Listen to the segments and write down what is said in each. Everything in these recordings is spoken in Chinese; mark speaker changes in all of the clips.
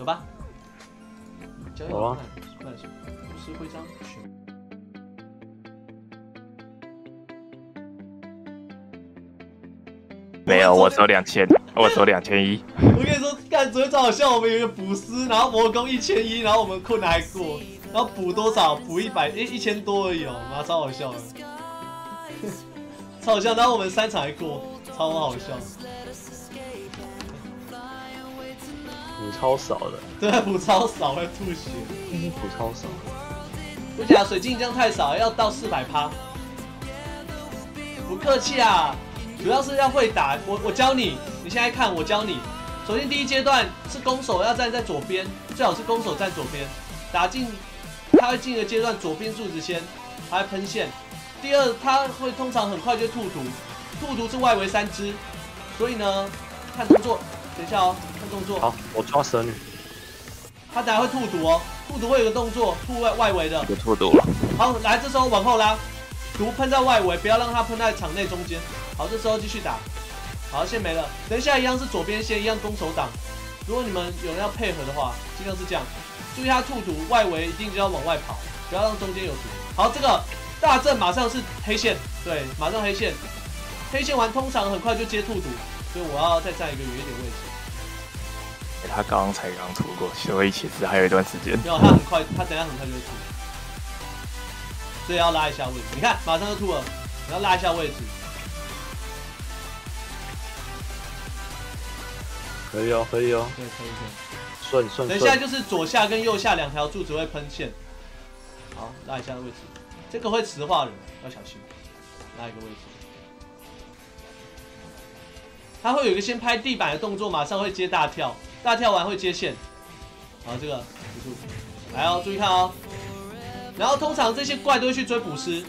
Speaker 1: 走吧。交易
Speaker 2: 走啊
Speaker 1: 快快武士徽章选。
Speaker 3: 没有，我只有两千，我只有两千一。
Speaker 1: 我跟你说，干昨天超好笑，我们有一个补师，然后魔攻一千一，然后我们困难还过，然后补多少？补一百，一一千多而已哦，妈超好笑的，超好笑。然后我们三场还过，超好笑。
Speaker 2: 补超少的，
Speaker 1: 对啊，补超少会吐血。
Speaker 2: 补超少。
Speaker 1: 不假，水晶这样太少，要到四百趴。不客气啊，主要是要会打。我我教你，你现在看我教你。首先第一阶段是攻守要站在左边，最好是攻守站左边，打进他会进一个阶段，左边柱子先，他会喷线。第二，他会通常很快就吐毒，吐毒是外围三只，所以呢，看动作，等一下哦，看动作。
Speaker 2: 好，我抓蛇女。
Speaker 1: 他等下会吐毒哦，吐毒会有个动作，吐外外围的。
Speaker 3: 有吐毒了。
Speaker 1: 好，来，这时候往后拉，毒喷在外围，不要让它喷在场内中间。好，这时候继续打。好，线没了。等一下一样是左边线，一样攻守挡。如果你们有人要配合的话，尽量是这样。注意他吐毒，外围一定就要往外跑，不要让中间有毒。好，这个大阵马上是黑线，对，马上黑线。黑线完通常很快就接吐毒，所以我要再站一个远一点位置。
Speaker 3: 欸他刚刚才刚吐过，所以其实还有一段时间。
Speaker 1: 没有，他很快，他等下很快就会吐，所以要拉一下位置。你看，马上就吐了，你要拉一下位置。
Speaker 2: 可以哦，可以哦，
Speaker 1: 对，可以可以。
Speaker 2: 顺顺
Speaker 1: 等一下。就是左下跟右下两条柱子会喷线。好，拉一下位置，这个会磁化人，要小心。拉一个位置。他会有一个先拍地板的动作，马上会接大跳，大跳完会接线。好，这个辅助，来哦，注意看哦。然后通常这些怪都会去追捕师，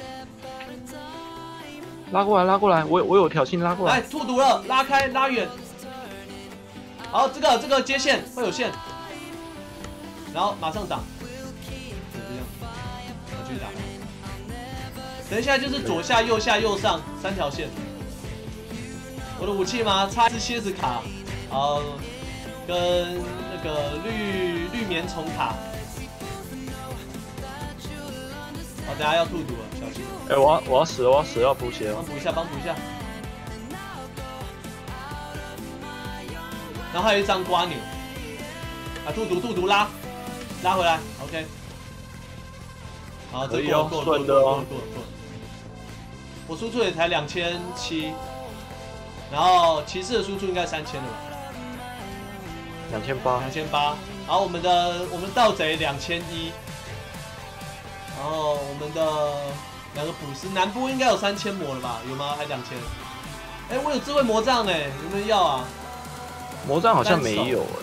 Speaker 2: 拉过来，拉过来，我我有挑衅，拉过
Speaker 1: 来
Speaker 2: 来。
Speaker 1: 吐毒了，拉开拉远。好，这个这个接线会有线，然后马上挡，就这样，我继续打。等一下就是左下右下右上三条线。我的武器吗？插一只蝎子卡，呃，跟那个绿绿棉虫卡。好，等下要吐毒了，小心。
Speaker 2: 哎、我要我要死了，我要死了，要补血了。
Speaker 1: 帮补一下，帮补一下。然后还有一张瓜牛，啊，吐毒吐毒拉，拉回来，OK。好，这
Speaker 2: 可以哦
Speaker 1: 够了够了够了
Speaker 2: 顺的哦。
Speaker 1: 我输出也才两千七，然后骑士的输出应该三千了吧？
Speaker 2: 两千八
Speaker 1: 两，千八。然后我们的我们盗贼两千一，然后我们的两个捕食南部应该有三千魔了吧？有吗？还两千？哎，我有智慧魔杖哎，有没有要啊？
Speaker 2: 魔杖好像没有哎、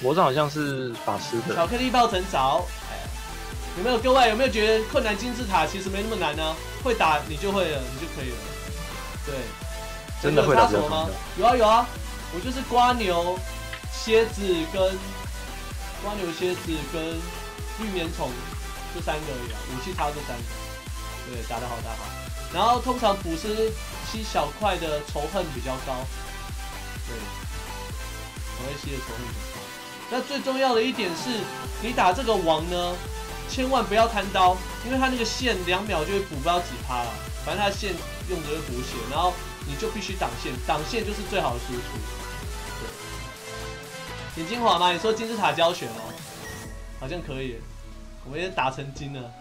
Speaker 2: 魔杖好像是法师的。
Speaker 1: 巧克力抱枕找，哎，有没有各位有没有觉得困难金字塔其实没那么难呢？会打你就会了，你就可以了。对，
Speaker 2: 真的会打
Speaker 1: 有差什么吗？有啊有啊，我就是瓜牛、蝎子跟瓜牛、蝎子跟绿棉虫这三个而已啊，武器差这三个。对，打得好打好。然后通常捕师吸小块的仇恨比较高，对，我会吸的仇恨比较高。那最重要的一点是，你打这个王呢，千万不要贪刀，因为他那个线两秒就会补不到几趴了。反正他线用的是补血，然后你就必须挡线，挡线就是最好的输出。对，点精华吗？你说金字塔教学哦？好像可以，我们也打成金了。